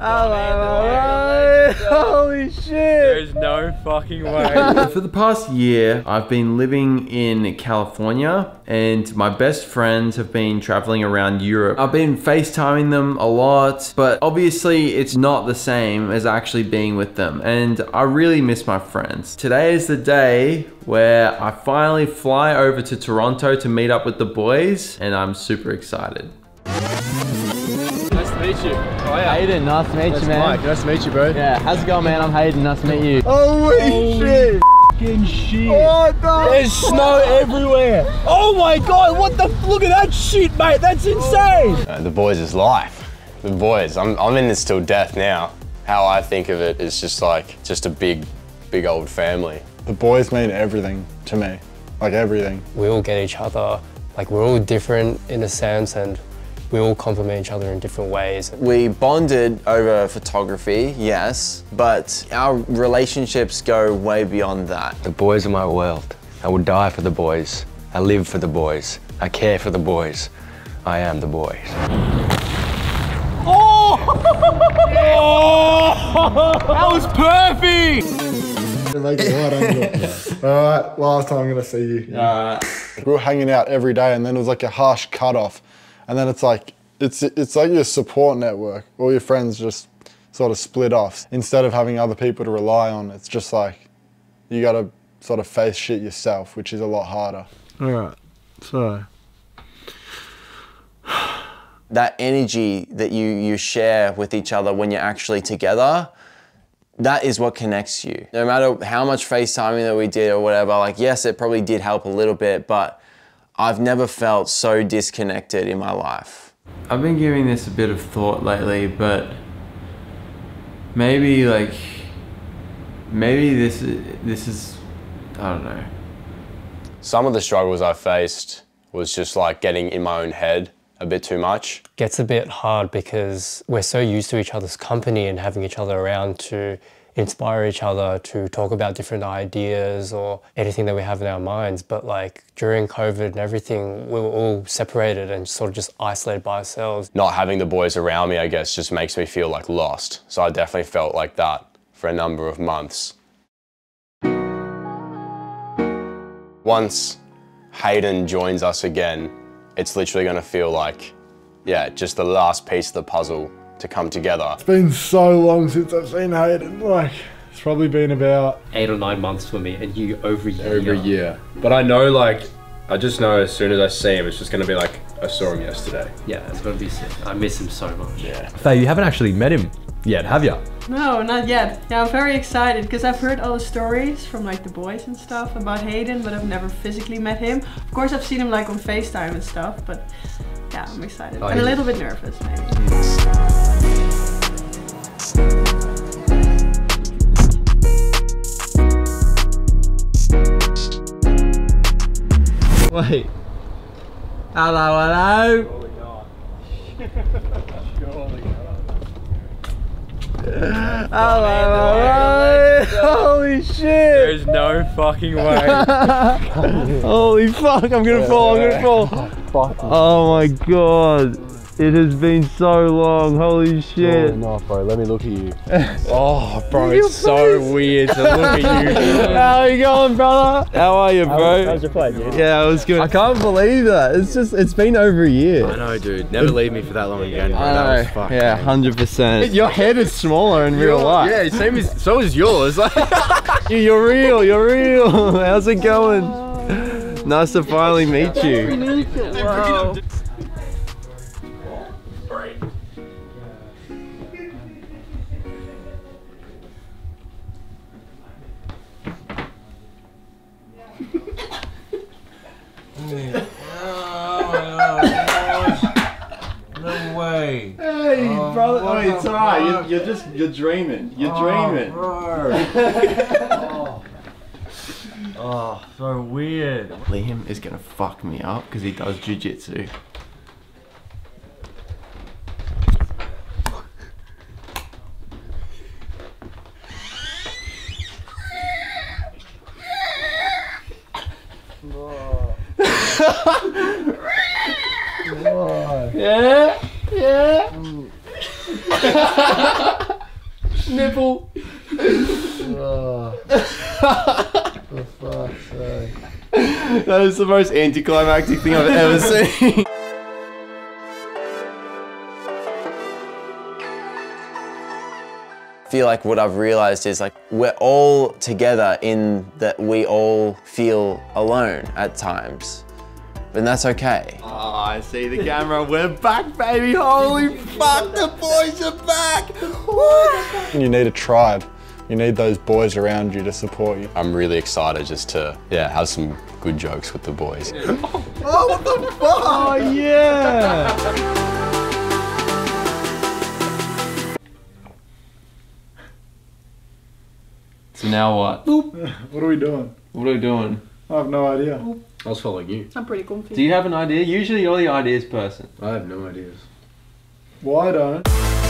Hello, Holy shit! There's no fucking way. For the past year, I've been living in California and my best friends have been traveling around Europe. I've been FaceTiming them a lot, but obviously it's not the same as actually being with them. And I really miss my friends. Today is the day where I finally fly over to Toronto to meet up with the boys and I'm super excited. Nice meet you. Oh, yeah. Hayden, nice to meet you, man. Mike, nice to meet you, bro. Yeah, how's it going, man? I'm Hayden. Nice to meet you. Holy shit! shit. Oh no! There's snow everywhere. Oh my god, what the? Look at that shit, mate. That's insane. Uh, the boys is life. The boys. I'm, I'm in this till death now. How I think of it is just like, just a big, big old family. The boys mean everything to me, like everything. we all get each other. Like we're all different in a sense and we all complement each other in different ways. We bonded over photography, yes, but our relationships go way beyond that. The boys are my world. I would die for the boys. I live for the boys. I care for the boys. I am the boys. Oh! That was perfect. Make it right. All right, last time I'm gonna see you. We were hanging out every day, and then it was like a harsh cutoff, and then it's like it's it's like your support network. All your friends just sort of split off. Instead of having other people to rely on, it's just like you got to sort of face shit yourself, which is a lot harder. All right, so That energy that you, you share with each other when you're actually together, that is what connects you. No matter how much FaceTiming that we did or whatever, like, yes, it probably did help a little bit, but I've never felt so disconnected in my life. I've been giving this a bit of thought lately, but maybe like maybe this is, this is I don't know. Some of the struggles I faced was just like getting in my own head a bit too much. Gets a bit hard because we're so used to each other's company and having each other around to inspire each other to talk about different ideas or anything that we have in our minds. But like during COVID and everything, we were all separated and sort of just isolated by ourselves. Not having the boys around me, I guess, just makes me feel like lost. So I definitely felt like that for a number of months. Once Hayden joins us again, it's literally going to feel like, yeah, just the last piece of the puzzle to come together. It's been so long since I've seen Hayden. Like it's probably been about eight or nine months for me, and you over a year. Over a year. But I know, like, I just know as soon as I see him, it's just gonna be like I saw him yesterday. Yeah, it's gonna be sick. I miss him so much. Yeah. Faye, you haven't actually met him yet, have you? No, not yet. Yeah, I'm very excited because I've heard all the stories from like the boys and stuff about Hayden, but I've never physically met him. Of course, I've seen him like on FaceTime and stuff, but yeah, I'm excited Oh, and a little bit nervous maybe. Mm. Wait. Hello, hello. Hello, hello. Holy shit. There's no fucking way. Holy fuck, I'm gonna fall, I'm gonna fall. Oh my god. It has been so long, holy shit. no, bro. Let me look at you. oh, bro, it's so weird to look at you. How are you going, brother? How are you, bro? How's your flight, dude? Yeah, I was good. I can't believe that. It's just, it's been over a year. I know, dude. Never leave me for that long again, bro. I That was know. fucking. Yeah, hundred percent. Your head is smaller in real life. Yeah, same as so is yours. You- You're real. You're real. How's it going? Nice to finally meet you. Wow. No way. Hey, brother. Oh, it's alright. You're, you're just, you're dreaming. You're dreaming. Oh, so weird. Liam is gonna fuck me up because he does jujitsu. Yeah, yeah. Nipple. That is the most anticlimactic thing I've ever seen. I feel like what I've realized is like we're all together in that we all feel alone at times. And that's okay. Oh, I see the camera. We're back, baby. Holy fuck, the boys are back. You need a tribe. You need those boys around you to support you. I'm really excited just to yeah have some good jokes with the boys. Oh, what the fuck? Oh, yeah. So now what? What are we doing? What are we doing? I have no idea. I was following you. I'm pretty confused. Do you have an idea? Usually you're the ideas person. I have no ideas. Well, I don't.